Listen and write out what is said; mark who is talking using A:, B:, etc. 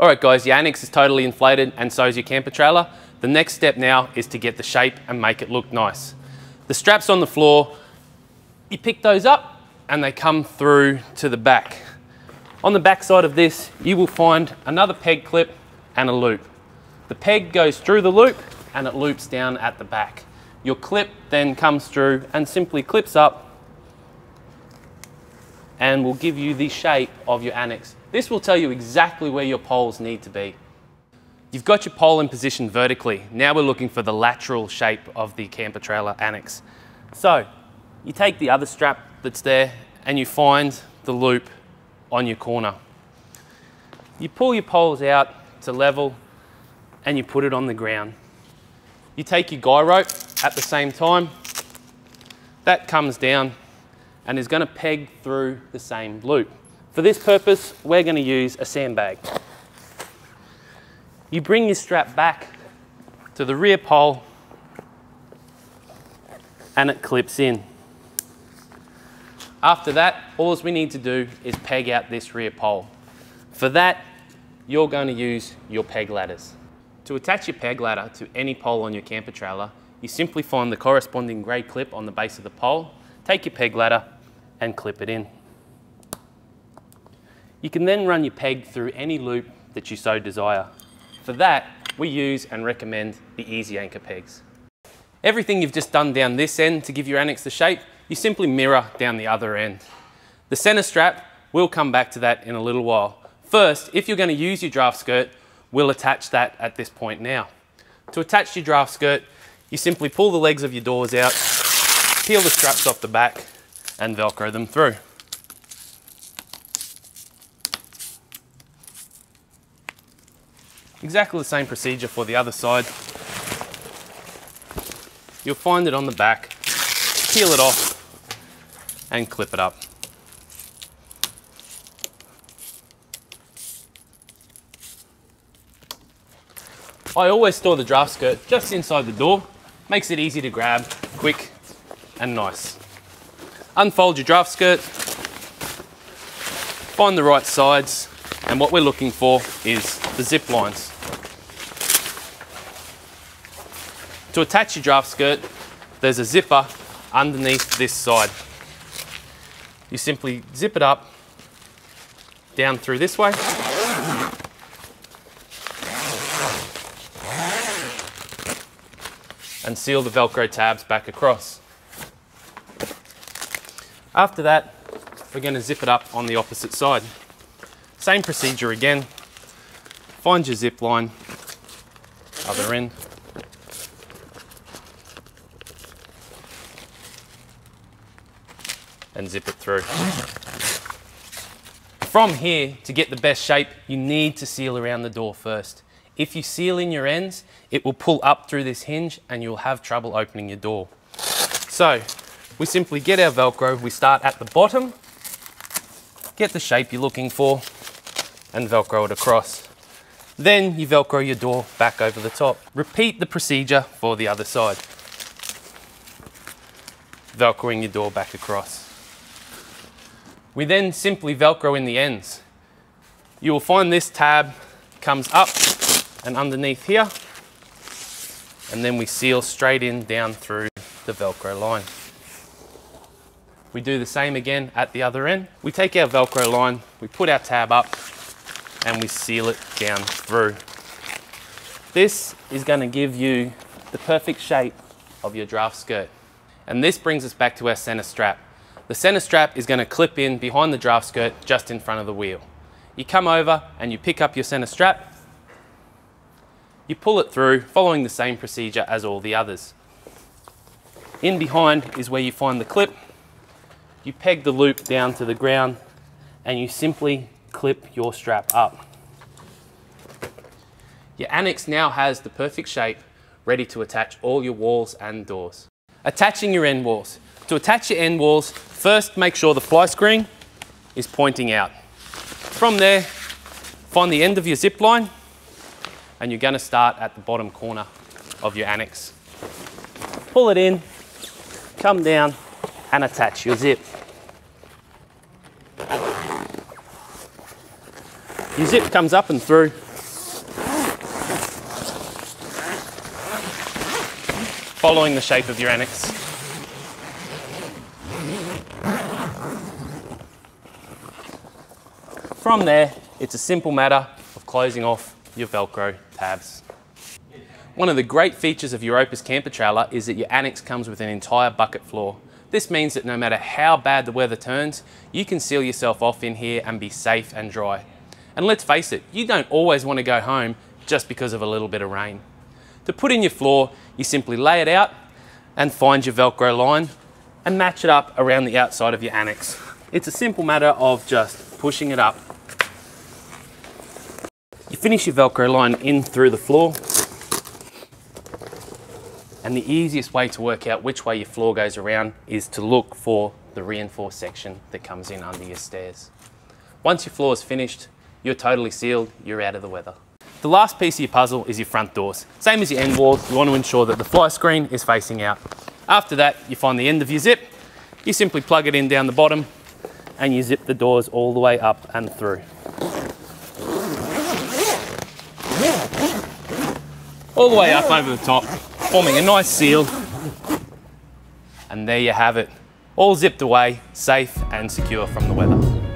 A: All right guys, your annex is totally inflated and so is your camper trailer. The next step now is to get the shape and make it look nice. The straps on the floor, you pick those up and they come through to the back. On the back side of this, you will find another peg clip and a loop. The peg goes through the loop and it loops down at the back. Your clip then comes through and simply clips up and will give you the shape of your annex. This will tell you exactly where your poles need to be. You've got your pole in position vertically. Now we're looking for the lateral shape of the camper trailer annex. So you take the other strap that's there and you find the loop on your corner. You pull your poles out to level and you put it on the ground. You take your guy rope at the same time. That comes down and is going to peg through the same loop. For this purpose, we're going to use a sandbag. You bring your strap back to the rear pole and it clips in. After that, all we need to do is peg out this rear pole. For that, you're going to use your peg ladders. To attach your peg ladder to any pole on your camper trailer, you simply find the corresponding grey clip on the base of the pole, take your peg ladder and clip it in. You can then run your peg through any loop that you so desire. For that, we use and recommend the Easy Anchor pegs. Everything you've just done down this end to give your annex the shape, you simply mirror down the other end. The center strap, we'll come back to that in a little while. First, if you're going to use your draft skirt, we'll attach that at this point now. To attach your draft skirt, you simply pull the legs of your doors out, peel the straps off the back, and Velcro them through. Exactly the same procedure for the other side. You'll find it on the back, peel it off and clip it up. I always store the draft skirt just inside the door, makes it easy to grab, quick and nice. Unfold your draft skirt, find the right sides, and what we're looking for is the zip lines. To attach your draft skirt, there's a zipper underneath this side. You simply zip it up down through this way. And seal the Velcro tabs back across. After that, we're going to zip it up on the opposite side. Same procedure again. Find your zip line, other end. And zip it through. From here, to get the best shape, you need to seal around the door first. If you seal in your ends, it will pull up through this hinge and you'll have trouble opening your door. So, we simply get our Velcro, we start at the bottom, get the shape you're looking for, and Velcro it across. Then you Velcro your door back over the top. Repeat the procedure for the other side. Velcroing your door back across. We then simply Velcro in the ends. You will find this tab comes up and underneath here, and then we seal straight in down through the Velcro line. We do the same again at the other end. We take our Velcro line, we put our tab up, and we seal it down through. This is going to give you the perfect shape of your draft skirt. And this brings us back to our center strap. The center strap is going to clip in behind the draft skirt just in front of the wheel. You come over and you pick up your center strap, you pull it through following the same procedure as all the others. In behind is where you find the clip, you peg the loop down to the ground and you simply clip your strap up. Your annex now has the perfect shape ready to attach all your walls and doors. Attaching your end walls. To attach your end walls, first make sure the fly screen is pointing out. From there, find the end of your zip line and you're gonna start at the bottom corner of your annex. Pull it in, come down and attach your zip. Your zip comes up and through. Following the shape of your annex. From there, it's a simple matter of closing off your Velcro tabs. One of the great features of your Opus camper trailer is that your annex comes with an entire bucket floor. This means that no matter how bad the weather turns, you can seal yourself off in here and be safe and dry. And let's face it, you don't always want to go home just because of a little bit of rain. To put in your floor, you simply lay it out and find your Velcro line and match it up around the outside of your annex. It's a simple matter of just pushing it up. You finish your Velcro line in through the floor and the easiest way to work out which way your floor goes around is to look for the reinforced section that comes in under your stairs. Once your floor is finished, you're totally sealed, you're out of the weather. The last piece of your puzzle is your front doors. Same as your end walls, you want to ensure that the fly screen is facing out. After that, you find the end of your zip, you simply plug it in down the bottom and you zip the doors all the way up and through. All the way up over the top, forming a nice seal. And there you have it, all zipped away, safe and secure from the weather.